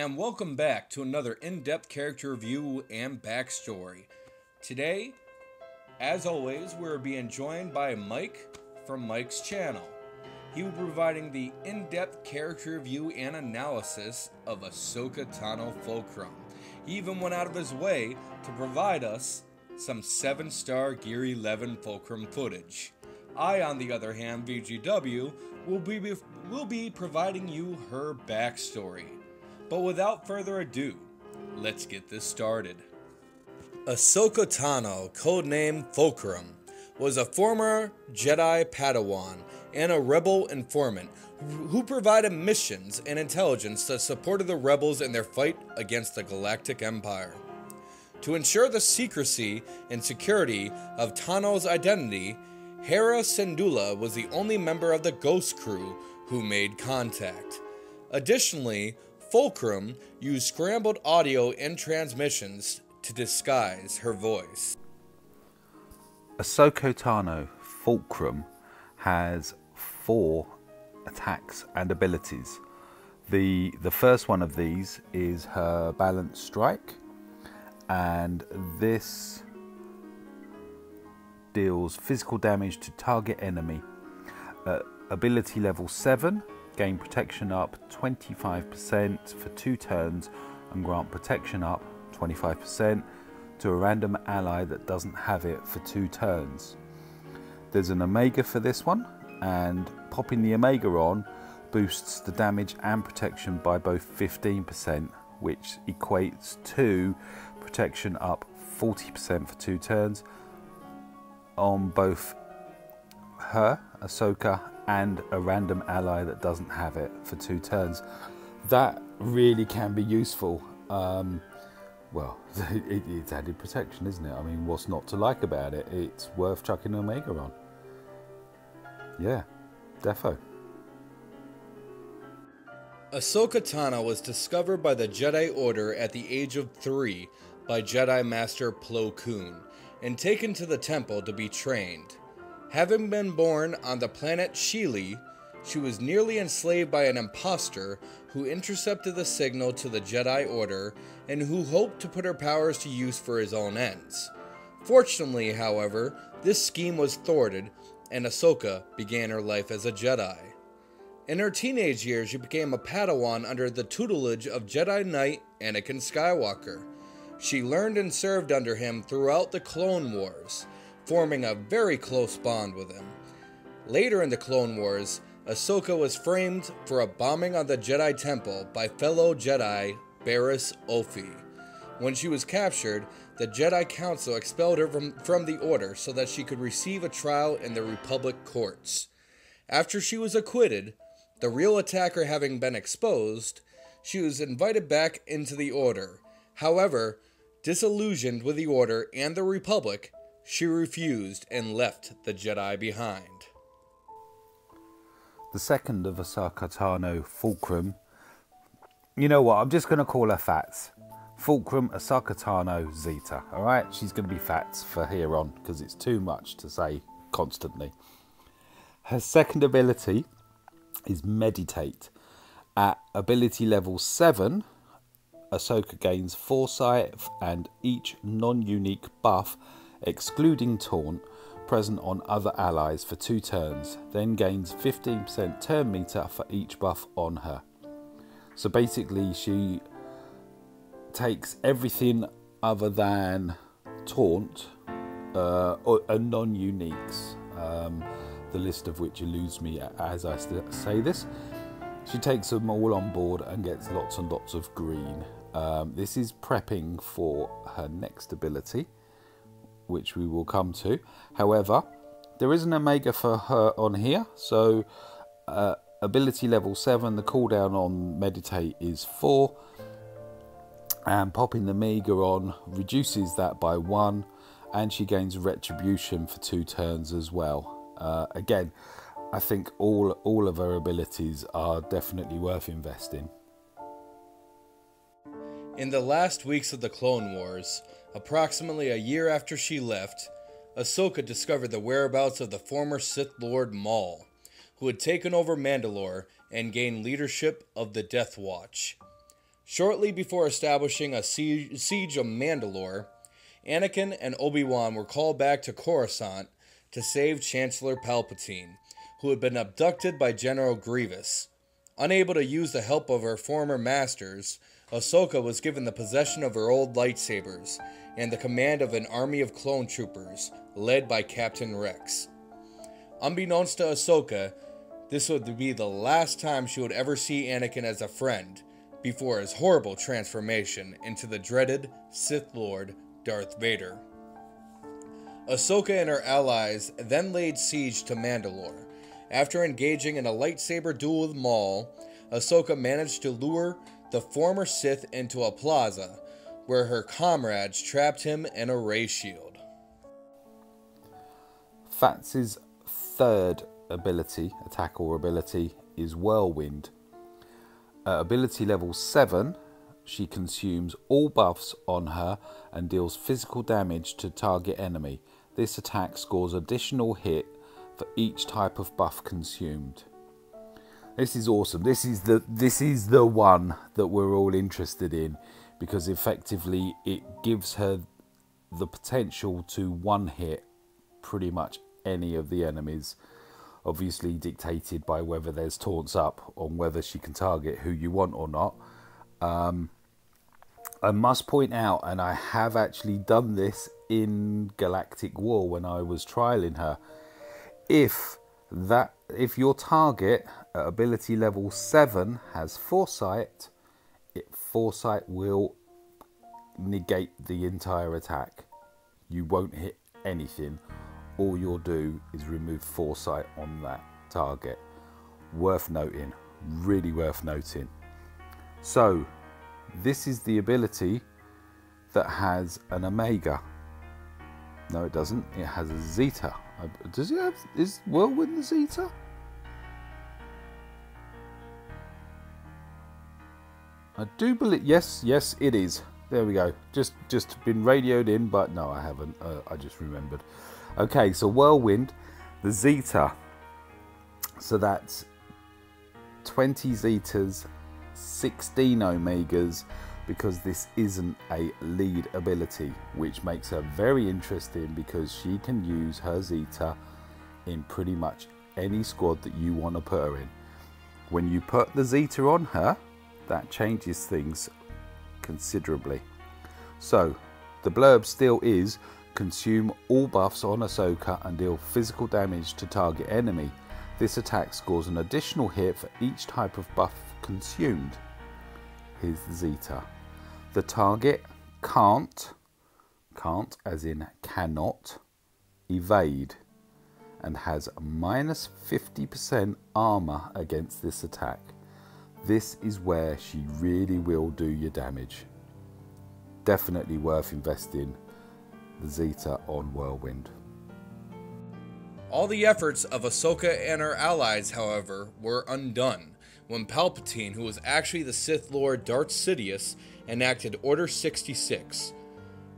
and welcome back to another in depth character review and backstory. Today, as always, we're being joined by Mike from Mike's channel. He will be providing the in depth character review and analysis of Ahsoka Tano Fulcrum. He even went out of his way to provide us some 7 star Gear 11 Fulcrum footage. I, on the other hand, VGW, will be, will be providing you her backstory. But without further ado, let's get this started. Ahsoka Tano, codenamed Fulcrum, was a former Jedi Padawan and a rebel informant who provided missions and intelligence that supported the rebels in their fight against the Galactic Empire. To ensure the secrecy and security of Tano's identity, Hera Syndulla was the only member of the Ghost Crew who made contact. Additionally, Fulcrum used scrambled audio and transmissions to disguise her voice. Ahsoka Tano Fulcrum has four attacks and abilities. The, the first one of these is her Balanced Strike, and this deals physical damage to target enemy. Uh, ability level 7, gain protection up 25% for two turns and grant protection up 25% to a random ally that doesn't have it for two turns. There's an Omega for this one, and popping the Omega on boosts the damage and protection by both 15%, which equates to protection up 40% for two turns on both her, Ahsoka, and a random ally that doesn't have it for two turns. That really can be useful. Um, well, it, it's added protection, isn't it? I mean, what's not to like about it? It's worth chucking Omega on. Yeah, defo. Ahsoka Tano was discovered by the Jedi Order at the age of three by Jedi Master Plo Koon and taken to the temple to be trained. Having been born on the planet Shili, she was nearly enslaved by an impostor who intercepted the signal to the Jedi Order and who hoped to put her powers to use for his own ends. Fortunately, however, this scheme was thwarted and Ahsoka began her life as a Jedi. In her teenage years, she became a Padawan under the tutelage of Jedi Knight Anakin Skywalker. She learned and served under him throughout the Clone Wars, forming a very close bond with him. Later in the Clone Wars, Ahsoka was framed for a bombing on the Jedi Temple by fellow Jedi Barriss Offee. When she was captured, the Jedi Council expelled her from, from the Order so that she could receive a trial in the Republic courts. After she was acquitted, the real attacker having been exposed, she was invited back into the Order. However, Disillusioned with the Order and the Republic, she refused and left the Jedi behind. The second of Ahsoka Tano, Fulcrum. You know what? I'm just going to call her Fats. Fulcrum, Ahsoka Tano, Zeta. All right, she's going to be Fats for here on because it's too much to say constantly. Her second ability is Meditate. At ability level 7, Ahsoka gains Foresight and each non unique buff, excluding Taunt, present on other allies for two turns, then gains 15% turn meter for each buff on her. So basically, she takes everything other than Taunt uh, or, non uniques, um, the list of which eludes me as I say this. She takes them all on board and gets lots and lots of green. Um, this is prepping for her next ability, which we will come to. However, there is an Omega for her on here, so uh, ability level 7, the cooldown on Meditate is 4, and popping the Omega on reduces that by 1, and she gains Retribution for 2 turns as well. Uh, again, I think all, all of her abilities are definitely worth investing. In the last weeks of the Clone Wars, approximately a year after she left, Ahsoka discovered the whereabouts of the former Sith Lord Maul, who had taken over Mandalore and gained leadership of the Death Watch. Shortly before establishing a siege of Mandalore, Anakin and Obi Wan were called back to Coruscant to save Chancellor Palpatine, who had been abducted by General Grievous. Unable to use the help of her former masters, Ahsoka was given the possession of her old lightsabers and the command of an army of clone troopers led by Captain Rex. Unbeknownst to Ahsoka, this would be the last time she would ever see Anakin as a friend before his horrible transformation into the dreaded Sith Lord Darth Vader. Ahsoka and her allies then laid siege to Mandalore. After engaging in a lightsaber duel with Maul, Ahsoka managed to lure the former Sith into a plaza where her comrades trapped him in a ray shield. Fats's third ability, attack or ability, is Whirlwind. Ability level 7, she consumes all buffs on her and deals physical damage to target enemy. This attack scores additional hit for each type of buff consumed. This is awesome. This is the this is the one that we're all interested in because effectively it gives her the potential to one hit pretty much any of the enemies obviously dictated by whether there's taunts up on whether she can target who you want or not um, i must point out and i have actually done this in galactic war when i was trialing her if that if your target at ability level 7 has foresight it, foresight will negate the entire attack. You won't hit anything. All you'll do is remove foresight on that target. Worth noting, really worth noting. So, this is the ability that has an omega. No, it doesn't. It has a zeta. Does he have? Is Whirlwind the zeta? I do believe, yes, yes, it is. There we go. Just just been radioed in, but no, I haven't. Uh, I just remembered. Okay, so Whirlwind, the Zeta. So that's 20 Zetas, 16 Omegas, because this isn't a lead ability, which makes her very interesting because she can use her Zeta in pretty much any squad that you want to put her in. When you put the Zeta on her, that changes things considerably. So, the blurb still is consume all buffs on Ahsoka and deal physical damage to target enemy. This attack scores an additional hit for each type of buff consumed. Here's the Zeta. The target can't, can't as in cannot, evade and has minus 50% armor against this attack. This is where she really will do your damage. Definitely worth investing the Zeta on Whirlwind. All the efforts of Ahsoka and her allies, however, were undone when Palpatine, who was actually the Sith Lord Darth Sidious, enacted Order 66,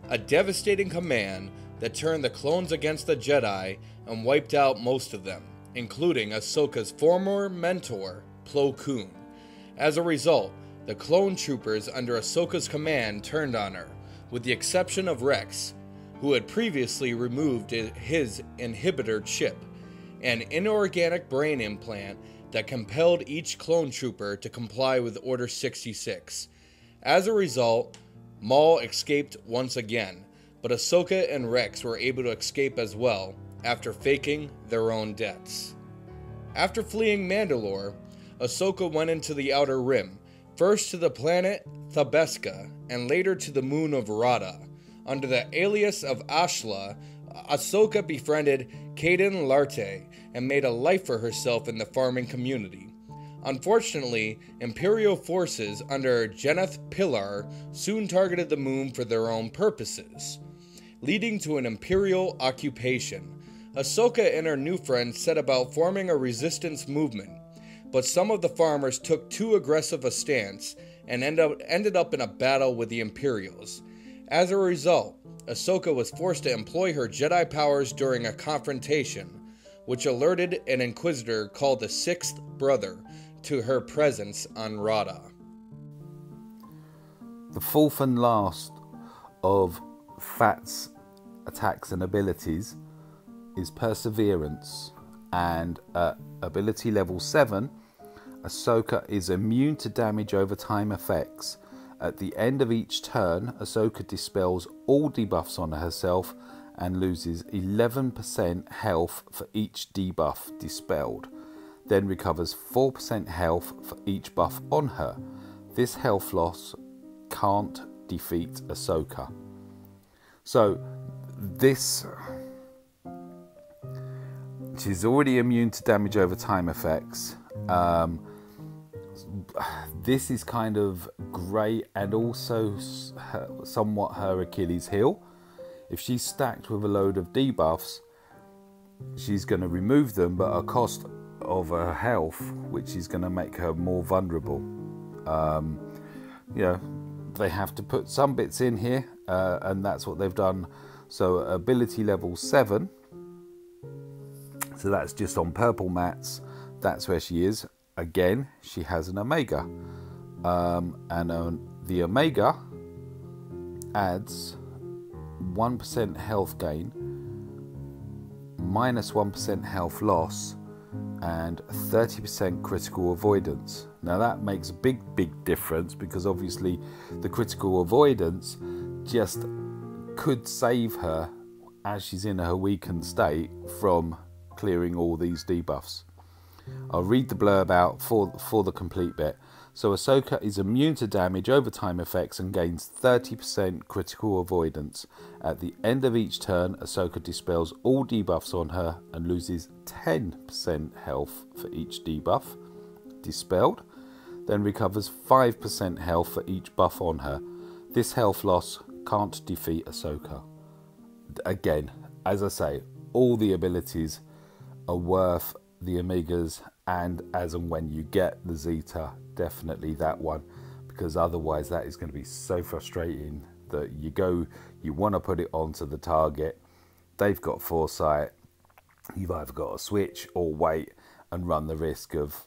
a devastating command that turned the clones against the Jedi and wiped out most of them, including Ahsoka's former mentor, Plo Koon. As a result, the clone troopers under Ahsoka's command turned on her, with the exception of Rex, who had previously removed his inhibitor chip, an inorganic brain implant that compelled each clone trooper to comply with Order 66. As a result, Maul escaped once again, but Ahsoka and Rex were able to escape as well after faking their own deaths. After fleeing Mandalore, Ahsoka went into the Outer Rim, first to the planet Thabeska, and later to the moon of Raada. Under the alias of Ashla, Ahsoka befriended Kaeden Larte and made a life for herself in the farming community. Unfortunately, Imperial forces under Jenneth Pilar soon targeted the moon for their own purposes, leading to an Imperial occupation. Ahsoka and her new friends set about forming a resistance movement, but some of the farmers took too aggressive a stance and end up, ended up in a battle with the Imperials. As a result, Ahsoka was forced to employ her Jedi powers during a confrontation, which alerted an Inquisitor called the Sixth Brother to her presence on Raada. the fourth and last of Fat's attacks and abilities is Perseverance, and at ability level 7, Ahsoka is immune to damage over time effects. At the end of each turn, Ahsoka dispels all debuffs on herself and loses 11% health for each debuff dispelled, then recovers 4% health for each buff on her. This health loss can't defeat Ahsoka. So, this. She's already immune to damage over time effects. Um, this is kind of great and also somewhat her Achilles heel. If she's stacked with a load of debuffs, she's going to remove them, but at cost of her health, which is going to make her more vulnerable. Um, you know, they have to put some bits in here, uh, and that's what they've done. So, ability level 7, so that's just on purple mats, that's where she is. Again, she has an Omega, um, and uh, the Omega adds 1% health gain, minus 1 health loss, and 30% critical avoidance. Now that makes a big, big difference because obviously the critical avoidance just could save her as she's in her weakened state from clearing all these debuffs. I'll read the blurb out for, for the complete bit. So Ahsoka is immune to damage over time effects and gains 30% critical avoidance. At the end of each turn, Ahsoka dispels all debuffs on her and loses 10% health for each debuff dispelled, then recovers 5% health for each buff on her. This health loss can't defeat Ahsoka. Again, as I say, all the abilities are worth the Omegas and as and when you get the Zeta, definitely that one, because otherwise that is going to be so frustrating that you go, you want to put it onto the target, they've got foresight, you've either got to switch or wait and run the risk of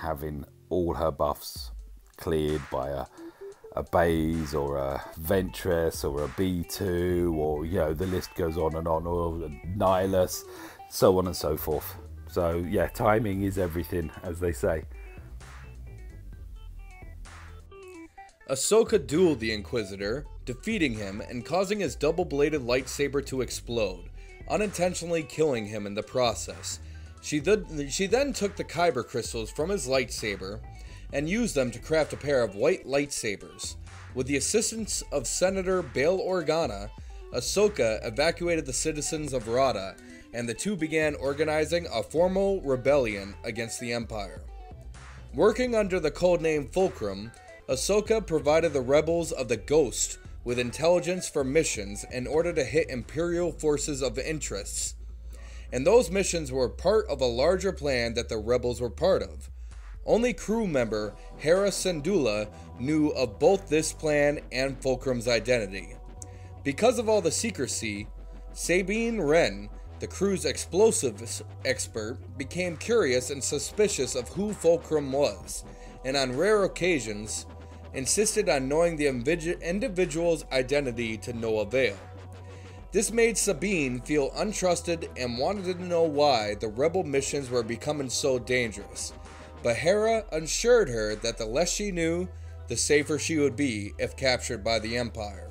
having all her buffs cleared by a a Baze or a Ventress or a B2 or you know the list goes on and on or a Nihilus, so on and so forth. So yeah, timing is everything, as they say. Ahsoka dueled the Inquisitor, defeating him and causing his double bladed lightsaber to explode, unintentionally killing him in the process. She, th- she then took the Kyber crystals from his lightsaber and used them to craft a pair of white lightsabers. With the assistance of Senator Bail Organa, Ahsoka evacuated the citizens of Raada, and the two began organizing a formal rebellion against the Empire. Working under the codename Fulcrum, Ahsoka provided the rebels of the Ghost with intelligence for missions in order to hit Imperial forces of interests. And those missions were part of a larger plan that the rebels were part of. Only crew member Hera Syndulla knew of both this plan and Fulcrum's identity. Because of all the secrecy, Sabine Wren, the crew's explosives expert, became curious and suspicious of who Fulcrum was, and on rare occasions, insisted on knowing the individual's identity to no avail. This made Sabine feel untrusted and wanted to know why the rebel missions were becoming so dangerous. But Hera assured her that the less she knew, the safer she would be if captured by the Empire.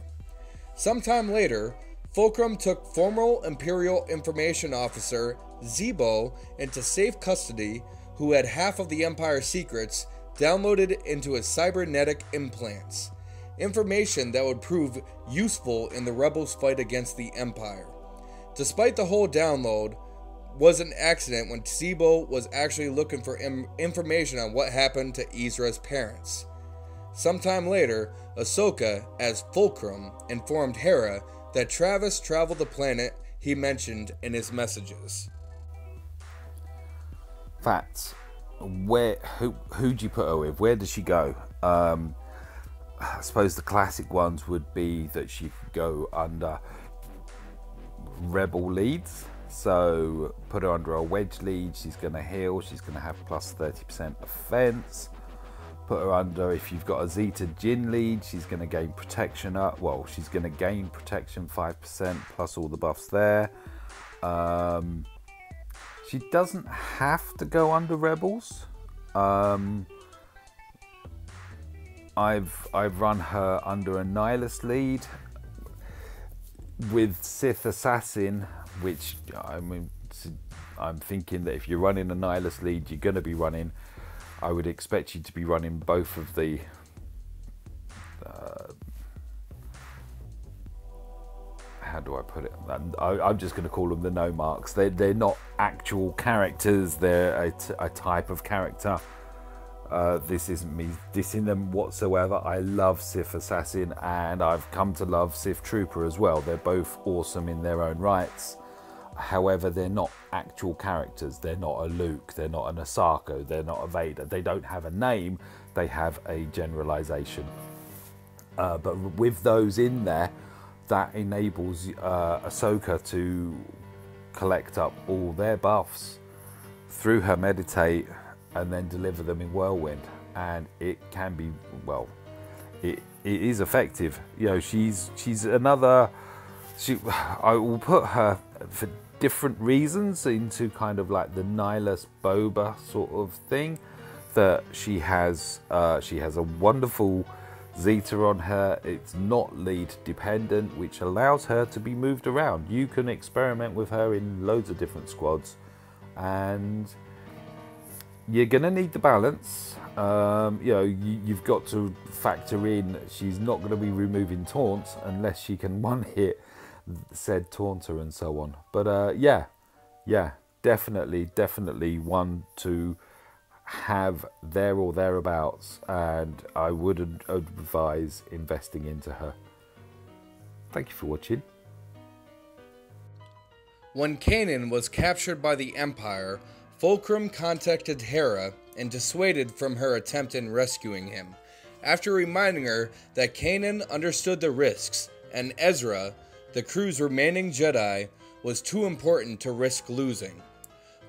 Sometime later, Fulcrum took former Imperial Information Officer Tseebo into safe custody, who had half of the Empire's secrets downloaded into his cybernetic implants. Information that would prove useful in the rebels' fight against the Empire. Despite the whole download, was an accident when Tseebo was actually looking for Im- information on what happened to Ezra's parents. Sometime later, Ahsoka, as Fulcrum, informed Hera that Trayvis traveled the planet he mentioned in his messages. Facts where who who do you put her with? Where does she go? Um, I suppose the classic ones would be that she could go under rebel leads. So put her under a wedge lead. She's going to heal. She's going to have plus 30% offense. Put her under, if you've got a Zeta Jyn lead, she's going to gain protection up. Well, she's going to gain protection 5% plus all the buffs there. Um, she doesn't have to go under Rebels. Um, I've I've run her under a Nihilus lead with Sith Assassin, which I mean, I'm thinking that if you're running a Nihilus lead, you're going to be running. I would expect you to be running both of the. Uh, how do I put it? I, am just going to call them the no marks. They're, they're not actual characters, they're a type of character. Uh, this isn't me dissing them whatsoever. I love Sif Assassin and I've come to love Sif Trooper as well. They're both awesome in their own rights. However, they're not actual characters. They're not a Luke, they're not an Ahsoka, they're not a Vader. They don't have a name, they have a generalization. Uh, but with those in there, that enables uh, Ahsoka to collect up all their buffs through her meditate and then deliver them in whirlwind and it can be well it, it is effective you know she's she's another she i will put her for different reasons into kind of like the nihilus boba sort of thing that she has uh, she has a wonderful Zeta on her. It's not lead dependent, which allows her to be moved around. You can experiment with her in loads of different squads, and you're going to need the balance. Um, you know, you, have got to factor in she's not going to be removing taunts unless she can one hit said taunter and so on. But uh, yeah, yeah, definitely, definitely one to have there or thereabouts, and I would advise investing into her. Thank you for watching. When Kanan was captured by the Empire, Fulcrum contacted Hera and dissuaded from her attempt in rescuing him, after reminding her that Kanan understood the risks and Ezra, the crew's remaining Jedi, was too important to risk losing.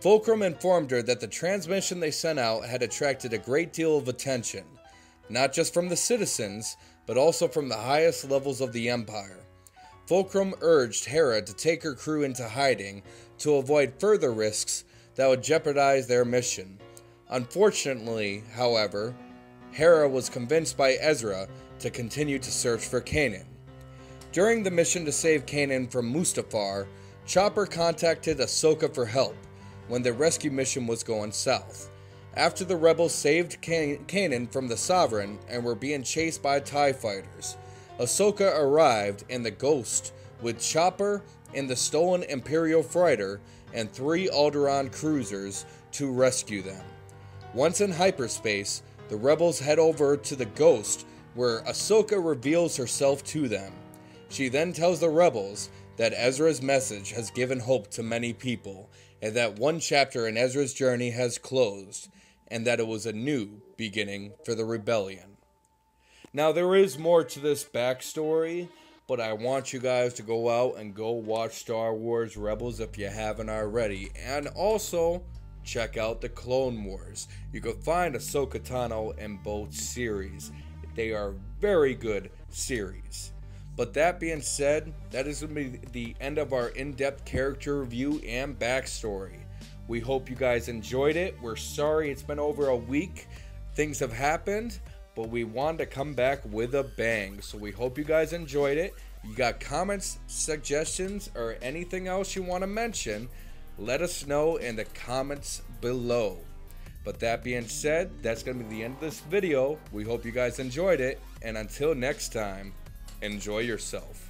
Fulcrum informed her that the transmission they sent out had attracted a great deal of attention, not just from the citizens, but also from the highest levels of the Empire. Fulcrum urged Hera to take her crew into hiding to avoid further risks that would jeopardize their mission. Unfortunately, however, Hera was convinced by Ezra to continue to search for Kanan. During the mission to save Kanan from Mustafar, Chopper contacted Ahsoka for help when the rescue mission was going south. After the rebels saved Can- Kanan from the Sovereign and were being chased by TIE fighters, Ahsoka arrived in the Ghost with Chopper and the stolen Imperial freighter and three Alderaan cruisers to rescue them. Once in hyperspace, the rebels head over to the Ghost where Ahsoka reveals herself to them. She then tells the rebels that Ezra's message has given hope to many people and that one chapter in Ezra's journey has closed and that it was a new beginning for the rebellion. Now, there is more to this backstory, but I want you guys to go out and go watch Star Wars Rebels if you haven't already. And also, check out the Clone Wars. You can find Ahsoka Tano in both series. They are very good series. But that being said, that is going to be the end of our in depth character review and backstory. We hope you guys enjoyed it. We're sorry it's been over a week. Things have happened, but we wanted to come back with a bang. So we hope you guys enjoyed it. You got comments, suggestions, or anything else you want to mention, let us know in the comments below. But that being said, that's going to be the end of this video. We hope you guys enjoyed it. And until next time, enjoy yourself.